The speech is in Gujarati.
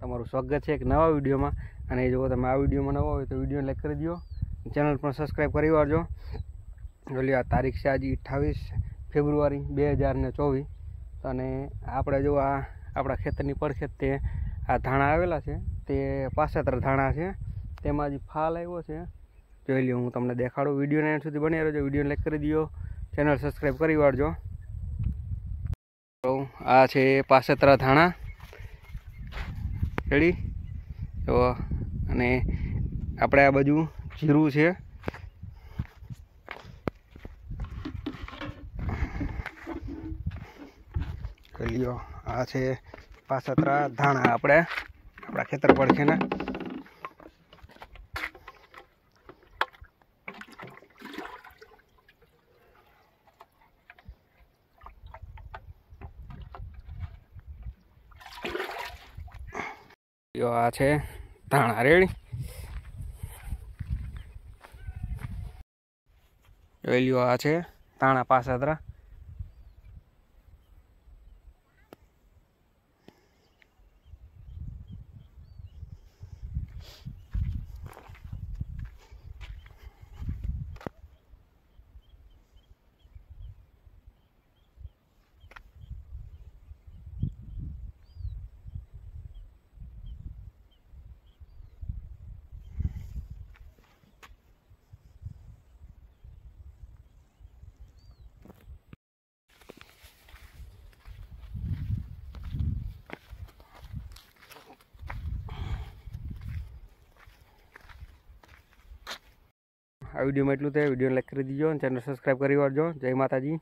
તમારું સ્વાગત છે એક નવા વિડીયોમાં. અને જો તમે આ વિડીયોમાં નવા હોય તો વીડિયો લાઈક કરી દો ચેનલ પણ સબસ્ક્રાઈબ કરી વાળજો. જોલી આ તારીખ છે આજે અઠ્ઠાવીસ ફેબ્રુઆરી બે હજાર ને ચોવીસ. અને આપણે જો આ આપણા ખેતરની પડખેત તે આ ધાણા આવેલા છે, તે પાસેતર ધાણા છે. તેમાં હજી ફાલ આવ્યો છે. જોઈ લ્યો, હું તમને દેખાડું. વિડીયોને એન્ડ સુધી બની રહેજો. વીડિયો લાઈક કરી દો ચેનલ સબસ્ક્રાઈબ કરી વાળજો. આ છે પાસેતરા ધાણા. રેડી તો અને આપણે આ બાજુ જીરું છે. લ્યો આ છે પાસતરા ધાણા આપણે. આપણા ખેતર પર લ્યો આ છે ધાણા રેડી. જોઈ લ્યો આ છે ધાણા પાસતરા આ વિડીયોમાં એટલું થાય વીડિયો લાઈક કરી દીજો અને ચેનલ સબસ્ક્રાઈબ કરી વાળજો. જય માતાજી.